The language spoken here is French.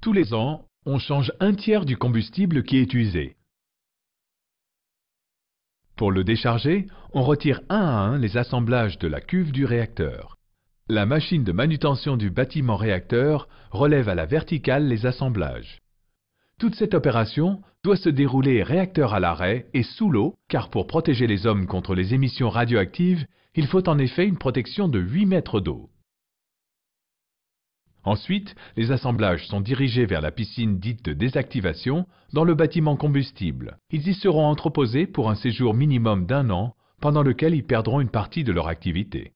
Tous les ans, on change un tiers du combustible qui est usé. Pour le décharger, on retire un à un les assemblages de la cuve du réacteur. La machine de manutention du bâtiment réacteur relève à la verticale les assemblages. Toute cette opération doit se dérouler réacteur à l'arrêt et sous l'eau, car pour protéger les hommes contre les émissions radioactives, il faut en effet une protection de 8 mètres d'eau. Ensuite, les assemblages sont dirigés vers la piscine dite de désactivation dans le bâtiment combustible. Ils y seront entreposés pour un séjour minimum d'un an, pendant lequel ils perdront une partie de leur activité.